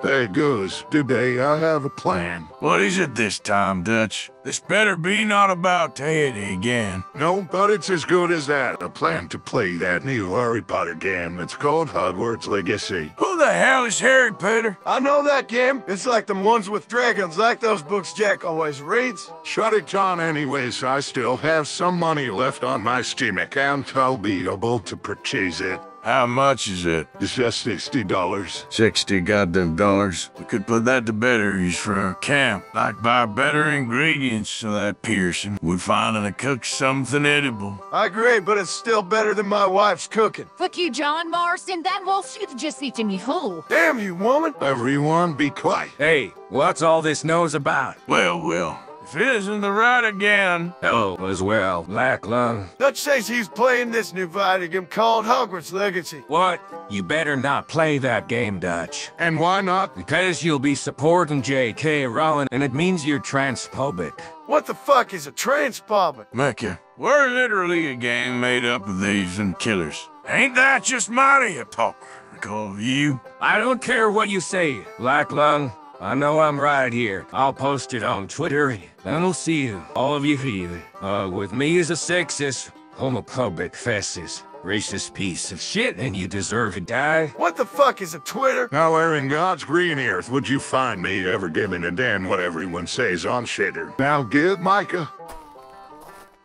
Hey, Goose, today I have a plan. What is it this time, Dutch? This better be not about Teddy again. No, but it's as good as that. A plan to play that new Harry Potter game. It's called Hogwarts Legacy. Who the hell is Harry Potter? I know that game. It's like the ones with dragons, like those books Jack always reads. Shut it down anyways. I still have some money left on my Steam account. I'll be able to purchase it. How much is it? It's just $60. Sixty goddamn dollars. We could put that to better use for our camp. Like buy better ingredients so that Pearson would find and cook something edible. I agree, but it's still better than my wife's cooking. Fuck you, John Marston. That wolf should just eaten me whole. Damn you, woman. Everyone be quiet. Hey, what's all this noise about? Well, well, if it isn't the right again. Oh, as well, Black Lung. Dutch says he's playing this new fighting game called Hogwarts Legacy. What? You better not play that game, Dutch. And why not? Because you'll be supporting J.K. Rowling, and it means you're transphobic. What the fuck is a transphobic? Micah, we're literally a gang made up of thieves and killers. Ain't that just mighty hypocritical of you? I don't care what you say, Black Lung. I know I'm right here. I'll post it on Twitter, and I'll see you, all of you here. Uh, with me is a sexist, homophobic, fascist, racist piece of shit, and you deserve to die. What the fuck is a Twitter? Now, where in God's green earth would you find me ever giving a damn what everyone says on shitter? Now give Micah.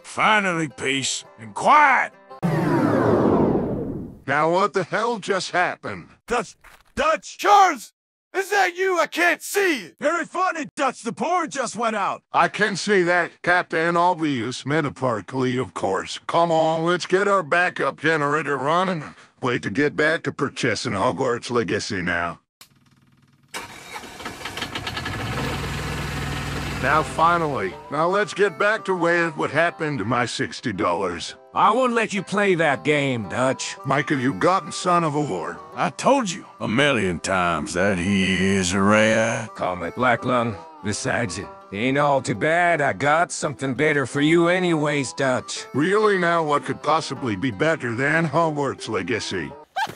Finally, peace and quiet. Now what the hell just happened? Dutch, Dutch, Charles! Is that you? I can't see you. Very funny, Dutch. The power just went out. I can see that, Captain Obvious, metaphorically, of course. Come on, let's get our backup generator running. Wait to get back to purchasing Hogwarts Legacy now. Now, finally. Now let's get back to where what happened to my $60. I won't let you play that game, Dutch. Micah, you gotten son of a whore. I told you a million times that he is a rat. Call it Black Lung. Besides, it ain't all too bad. I got something better for you anyways, Dutch. Really now, what could possibly be better than Hogwarts Legacy?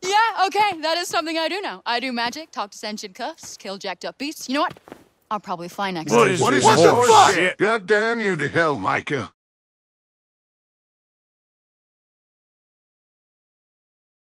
Yeah, okay, that is something I do know. I do magic, talk to sentient cuffs, kill jacked up beasts. You know what? I'll probably fly next What time. is What this is- what the horse fuck? shit? God damn you to hell, Micah.